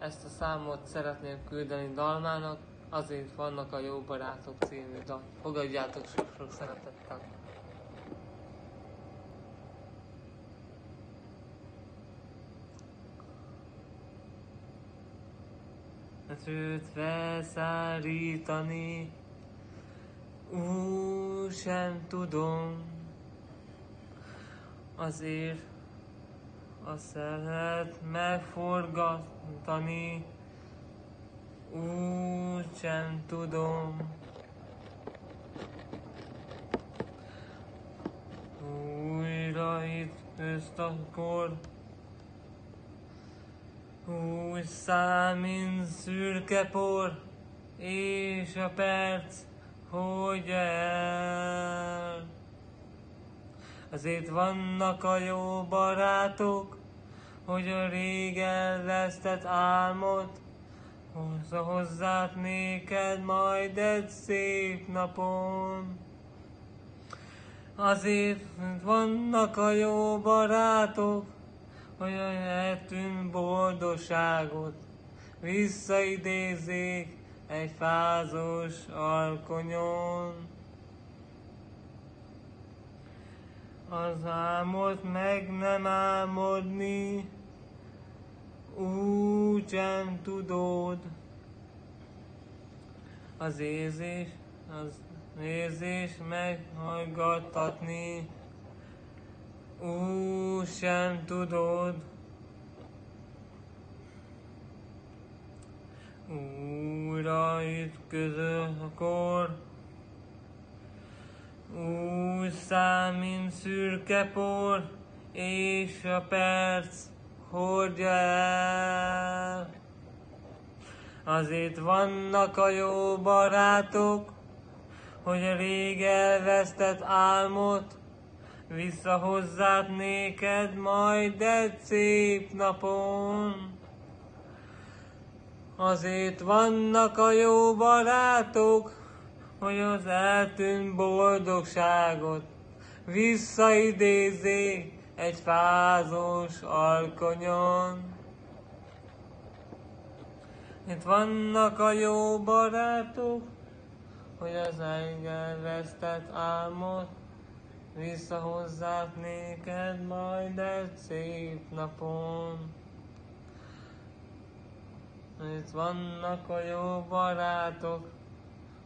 ezt a számot szeretném küldeni Dalmának, azért vannak a jó barátok című dal. Fogadjátok sok-sok szeretettel. Őt felszárítani, úgy sem tudom, azért a szelet megforgatani, úgy sem tudom. Újra itt közt akkor, úgy szám, mint szürke por, és a perc, hogy el. Azért vannak a jó barátok, hogy a rég elvesztett álmot hozza hozzád néked majd egy szép napon. Azért vannak a jó barátok, hogy a eltűnt boldogságot visszaidézzék egy fázos alkonyon. Az álmot meg nem álmodni, úgy sem tudod. Az érzés, az érzés meghallgattatni, úgy sem tudod. Újra ütközöl akkor, úgy szám, mint szürke por, és a perc hordja el. Azért vannak a jó barátok, hogy a rég elvesztett álmot visszahozzád néked majd egy szép napon. Azért vannak a jó barátok, hogy az eltűnt boldogságot visszaidézzék egy fázós alkonyon. Itt vannak a jó barátok, hogy az elvesztett álmot visszahozzák néked majd egy szép napon. Itt vannak a jó barátok,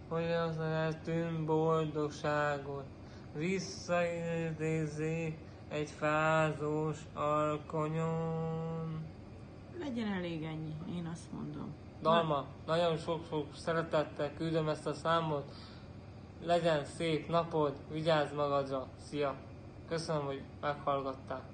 hogy az eltűnt boldogságot visszaidézzék egy fázós alkonyon. Legyen elég ennyi, én azt mondom. Dalma, nagyon sok-sok szeretettel küldöm ezt a számot. Legyen szép napod, vigyázz magadra, szia! Köszönöm, hogy meghallgattál.